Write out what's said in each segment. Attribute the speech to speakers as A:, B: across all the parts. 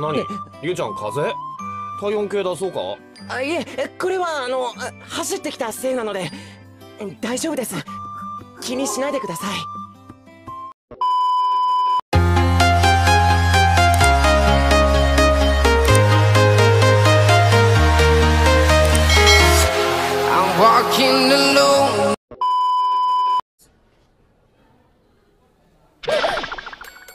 A: 何？ゆうちゃん風？邪体温計出そうか？
B: あいえこれはあの走ってきたせいなので大丈夫です。気にしないでください。
C: I'm walking alone.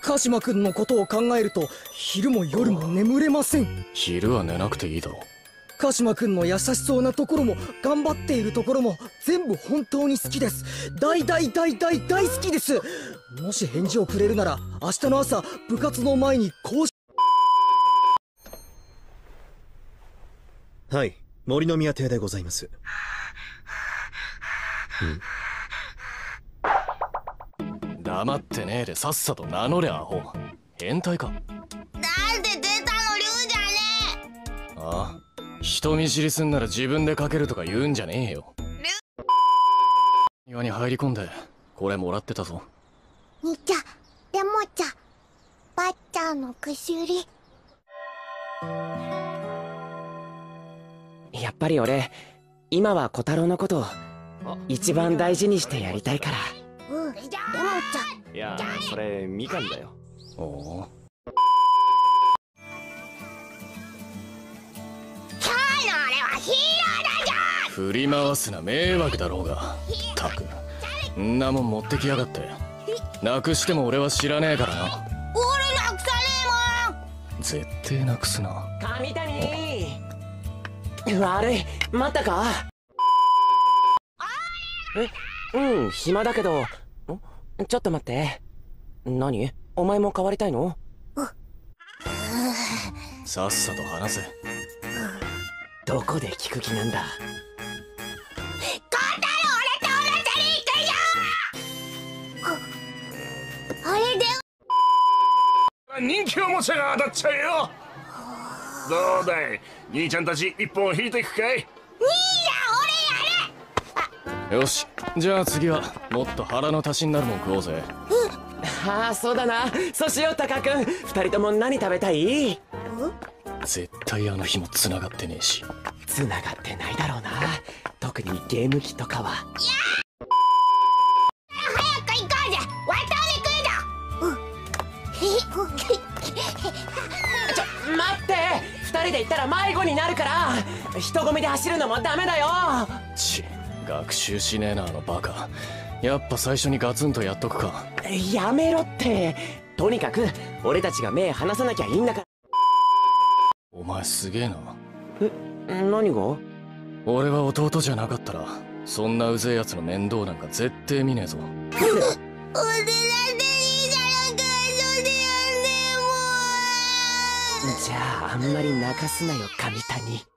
D: 鹿島くんのことを考えると昼も夜も眠れません。
E: 昼は寝なくていいだろ
D: 鹿島くんの優しそうなところも頑張っているところも全部本当に好きです。大大大大大好きです。もし返事をくれるなら明日の朝部活の前にこう
F: はい。森の宮邸でございます
E: 黙ってねえでさっさと名乗れアホ。変態か。
G: なんで出たの龍じゃね。
E: ああ。人見知りすんなら自分でかけるとか言うんじゃねえよ。庭に入り込んでこれもらってたぞ。
G: えにちゃレモちゃばっちゃんの薬
B: やっぱり俺今は小太郎のことを一番大事にしてやりたいから
A: いやそれみかんだよ。
E: おお
G: 今日の俺はヒーローだぞ
E: 振り回すな迷惑だろうが。たくんなもん持ってきやがって。なくしても俺は知らねえからな。
G: 俺なくさね
E: 絶対なくすな。
B: 神谷。悪い。待ったか？え？うん暇だけど。んちょっと待って。何？お前も変わりたいの？
E: さっさと話せ。
B: どこで聞く気なんだ？
H: 人気おもちゃが当たっちゃうよ。どうだい？兄ちゃんたち一本引いていくかい？
E: よし。じゃあ次はもっと腹の足しになるもん食おうぜ。
B: ああそうだな。そうしようタカ君。二人とも何食べたい？
E: 絶対あの日も繋がってねえし。
B: 繋がってないだろうな。特にゲーム機とかは。
G: 早く行こうぜ。渡辺君だ
B: ちょ待って。二人で行ったら迷子になるから。人混みで走るのもダメだよ。
E: ち学習しねえなあのバカ。やっぱ最初にガツンとやっとくか。
B: やめろって。とにかく俺たちが目離さなきゃいいんだか
E: お前すげえな。
B: ら何が？
E: 俺は弟じゃなかったらそんなうぜえやつの面倒なんか絶対見ねえぞ。
G: 俺だっていいじゃんでやんねえもん
B: じゃああんまり泣かすなよ神谷